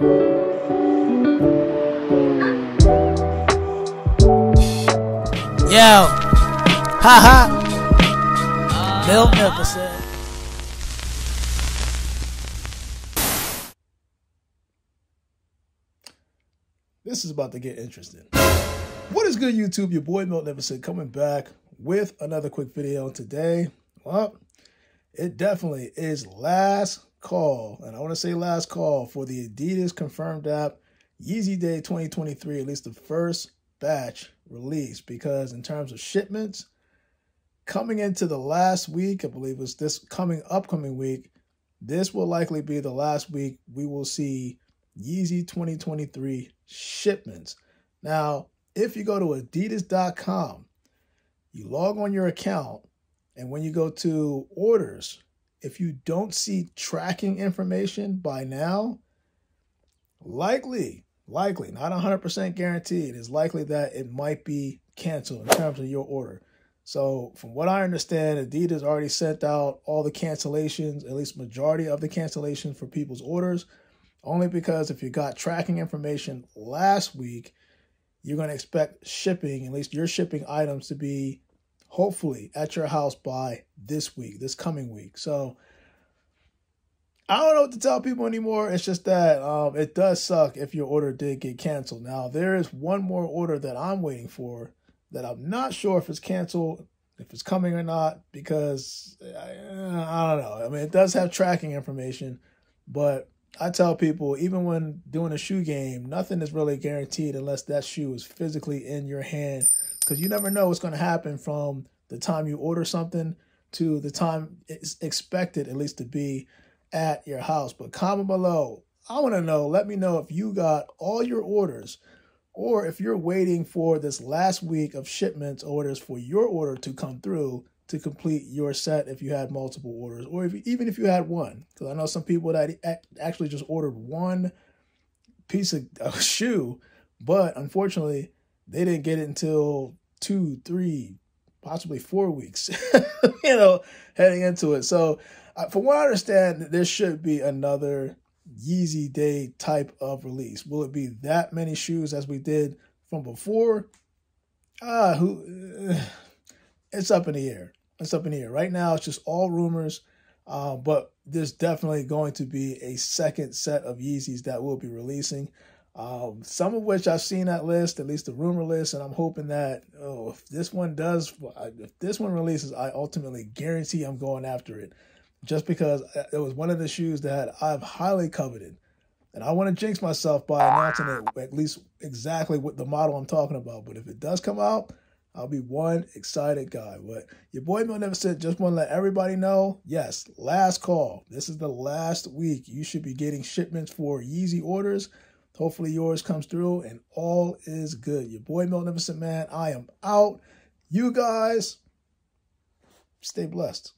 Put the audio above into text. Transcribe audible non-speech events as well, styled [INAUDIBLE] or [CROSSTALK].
Yo, ha ha. Milk episode. This is about to get interesting. What is good, YouTube? Your boy Miltnificent coming back with another quick video today. Well, it definitely is last call, and I want to say last call for the Adidas confirmed app Yeezy Day 2023, at least the first batch release, because in terms of shipments, coming into the last week, I believe was this coming upcoming week, this will likely be the last week we will see Yeezy 2023 shipments. Now, if you go to adidas.com, you log on your account, and when you go to orders, if you don't see tracking information by now, likely, likely, not 100% guaranteed, it's likely that it might be canceled in terms of your order. So, from what I understand, Adidas already sent out all the cancellations, at least majority of the cancellations for people's orders, only because if you got tracking information last week, you're going to expect shipping, at least your shipping items, to be hopefully at your house by this week, this coming week. So I don't know what to tell people anymore. It's just that um, it does suck if your order did get canceled. Now, there is one more order that I'm waiting for that I'm not sure if it's canceled, if it's coming or not, because I, I don't know. I mean, it does have tracking information, but I tell people, even when doing a shoe game, nothing is really guaranteed unless that shoe is physically in your hand because you never know what's going to happen from the time you order something to the time it's expected at least to be at your house. But comment below. I want to know. Let me know if you got all your orders or if you're waiting for this last week of shipments orders for your order to come through to complete your set if you had multiple orders or if even if you had one because i know some people that actually just ordered one piece of, [LAUGHS] of shoe but unfortunately they didn't get it until two, three, possibly four weeks, [LAUGHS] you know, heading into it. So, uh, from what I understand, there should be another Yeezy Day type of release. Will it be that many shoes as we did from before? Ah, who? Uh, [SIGHS] it's up in the air. It's up in the air. Right now, it's just all rumors. Uh, but there's definitely going to be a second set of Yeezys that we'll be releasing. Um, some of which I've seen that list, at least the rumor list, and I'm hoping that oh, if this one does, if this one releases, I ultimately guarantee I'm going after it, just because uh, it was one of the shoes that I've highly coveted, and I want to jinx myself by announcing it at least exactly what the model I'm talking about. But if it does come out, I'll be one excited guy. But your boy Miltnificent. Just want to let everybody know. Yes, last call. This is the last week. You should be getting shipments for Yeezy orders. Hopefully yours comes through and all is good. Your boy Miltnificent Man, I am out. You guys, stay blessed.